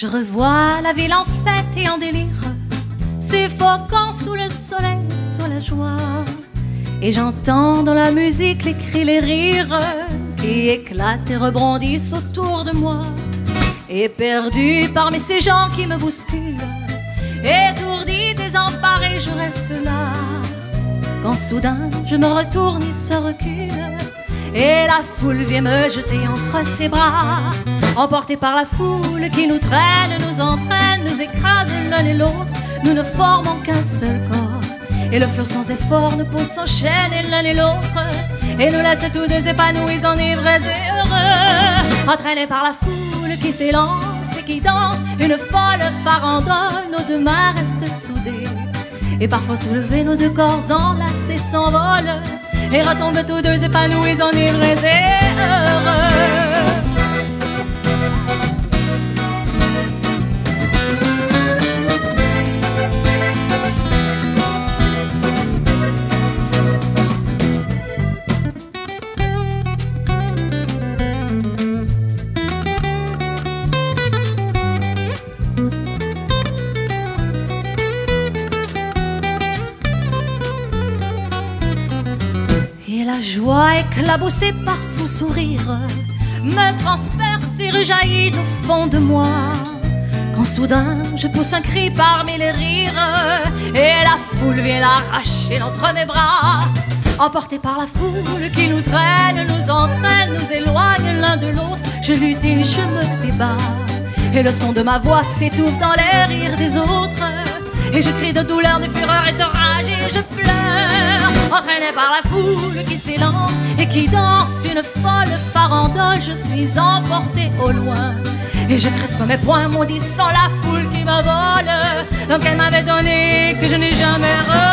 Je revois la ville en fête et en délire, suffoquant sous le soleil, sous la joie. Et j'entends dans la musique les cris, les rires qui éclatent et rebondissent autour de moi. Et perdu parmi ces gens qui me bousculent, étourdi, désemparé, je reste là. Quand soudain je me retourne, il se recule, et la foule vient me jeter entre ses bras. Emportés par la foule qui nous traîne, nous entraîne, nous écrase l'un et l'autre, nous ne formons qu'un seul corps. Et le flot sans effort nous pousse s'enchaîner l'un et l'autre, et nous laisse tous deux épanouis, enivrés et heureux. Entraînés par la foule qui s'élance et qui danse, une folle farandole, nos deux mains restent soudées. Et parfois soulevés, nos deux corps enlacés s'envolent, et retombent tous deux épanouis, enivrés et heureux. La joie éclaboussée par son sourire me transperce et rejaillit au fond de moi. Quand soudain je pousse un cri parmi les rires et la foule vient l'arracher entre mes bras. Emporté par la foule qui nous traîne, nous entraîne, nous éloigne l'un de l'autre, je lutte et je me débat. Et le son de ma voix s'étouffe dans les rires des autres. Et je crie de douleur, de fureur et de rage Entraîné par la foule qui s'élance et qui danse une folle farandole Je suis emporté au loin et je crispe mes poings maudissant la foule qui m'envole. L'homme qu'elle m'avait donné que je n'ai jamais oh,